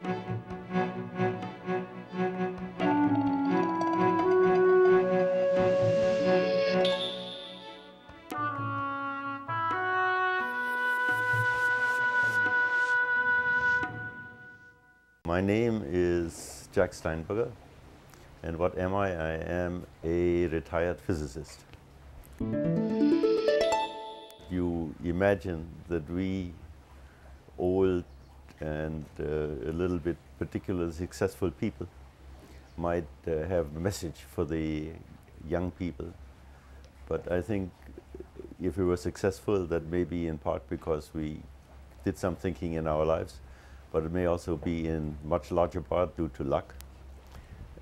My name is Jack Steinberger, and what am I? I am a retired physicist. You imagine that we, old and uh, a little bit particularly successful people, might uh, have a message for the young people. But I think if we were successful, that may be in part because we did some thinking in our lives but it may also be in much larger part due to luck.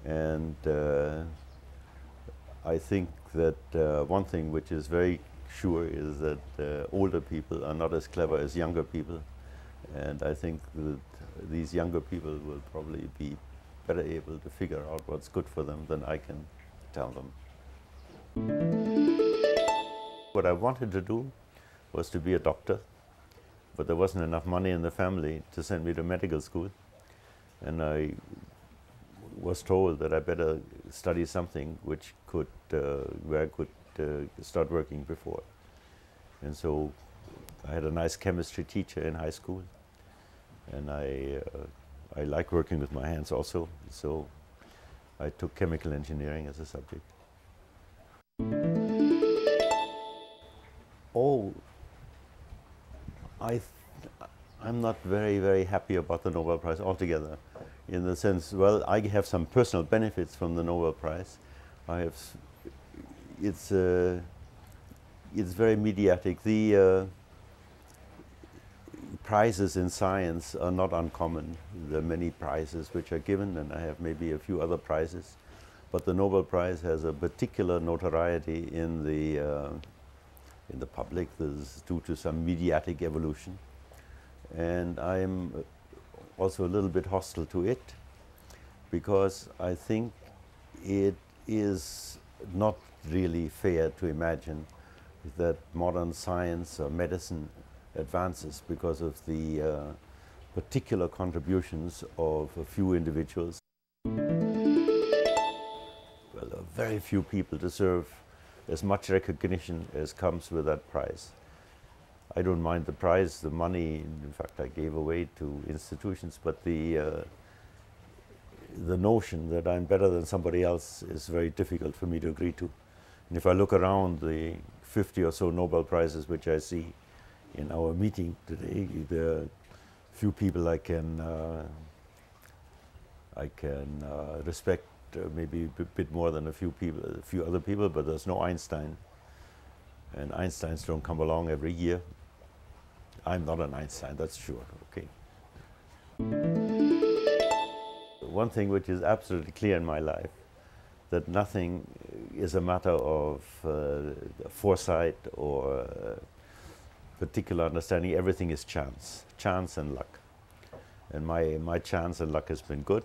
And uh, I think that uh, one thing which is very sure is that uh, older people are not as clever as younger people. And I think that these younger people will probably be better able to figure out what's good for them than I can tell them. What I wanted to do was to be a doctor but there wasn't enough money in the family to send me to medical school. And I was told that I better study something which could, uh, where I could uh, start working before. And so I had a nice chemistry teacher in high school. And I, uh, I like working with my hands also. So I took chemical engineering as a subject. Oh, I I'm not very, very happy about the Nobel Prize altogether. In the sense, well, I have some personal benefits from the Nobel Prize. I have, it's, uh, it's very mediatic. The uh, prizes in science are not uncommon. There are many prizes which are given, and I have maybe a few other prizes. But the Nobel Prize has a particular notoriety in the uh, in the public. This is due to some mediatic evolution. And I'm also a little bit hostile to it because I think it is not really fair to imagine that modern science or medicine advances because of the uh, particular contributions of a few individuals. Well, very few people deserve as much recognition as comes with that prize. I don't mind the prize, the money, in fact I gave away to institutions, but the, uh, the notion that I'm better than somebody else is very difficult for me to agree to. And if I look around the 50 or so Nobel Prizes which I see in our meeting today, there are few people I can, uh, I can uh, respect uh, maybe a bit more than a few people, a few other people, but there's no Einstein. And Einsteins don't come along every year. I'm not an Einstein, that's sure, okay. One thing which is absolutely clear in my life, that nothing is a matter of uh, foresight or uh, particular understanding, everything is chance, chance and luck. And my, my chance and luck has been good.